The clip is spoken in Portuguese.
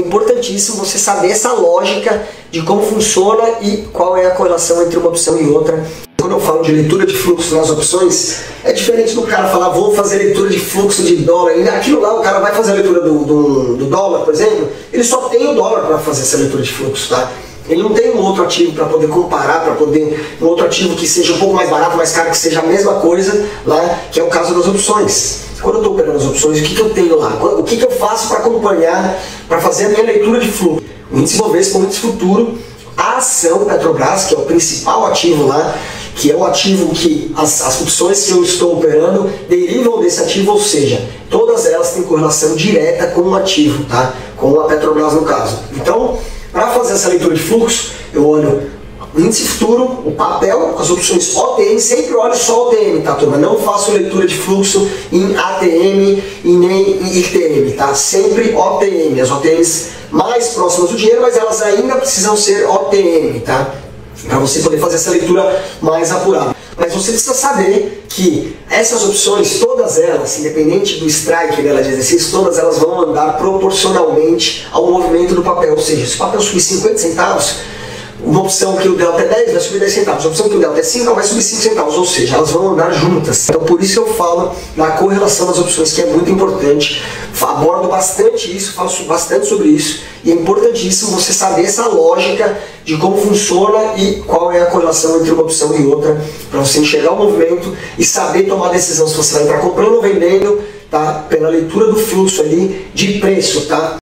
É importantíssimo você saber essa lógica de como funciona e qual é a correlação entre uma opção e outra. Quando eu falo de leitura de fluxo nas opções, é diferente do cara falar, vou fazer leitura de fluxo de dólar. E aquilo lá, o cara vai fazer a leitura do, do, do dólar, por exemplo, ele só tem o dólar para fazer essa leitura de fluxo, tá? Ele não tem um outro ativo para poder comparar, para poder um outro ativo que seja um pouco mais barato, mais caro, que seja a mesma coisa, lá, que é o caso das opções. Quando eu estou operando as opções, o que, que eu tenho lá? O que, que eu faço para acompanhar, para fazer a minha leitura de fluxo? O índice Bovespa, o índice futuro, a ação Petrobras, que é o principal ativo lá, que é o ativo que as, as opções que eu estou operando derivam desse ativo, ou seja, todas elas têm correlação direta com o ativo, tá? com a Petrobras no caso. Então, para fazer essa leitura de fluxo, eu olho índice futuro, o papel, as opções OTM, sempre olho só OTM, tá turma? Não faço leitura de fluxo em ATM e nem em ITM, tá? Sempre OTM, as OTMs mais próximas do dinheiro, mas elas ainda precisam ser OTM, tá? Para você poder fazer essa leitura mais apurada. Mas você precisa saber que essas opções, todas elas, independente do strike dela de exercício, todas elas vão andar proporcionalmente ao movimento do papel. Ou seja, se o papel subir 50 centavos, uma opção que o delta é 10 vai subir 10 centavos, uma opção que o delta é 5 vai subir 5 centavos, ou seja, elas vão andar juntas. Então por isso eu falo da correlação das opções, que é muito importante. Abordo bastante isso, falo bastante sobre isso, e é importantíssimo você saber essa lógica de como funciona e qual é a correlação entre uma opção e outra, para você enxergar o movimento e saber tomar a decisão se você vai entrar comprando ou vendendo, tá? Pela leitura do fluxo ali de preço, tá?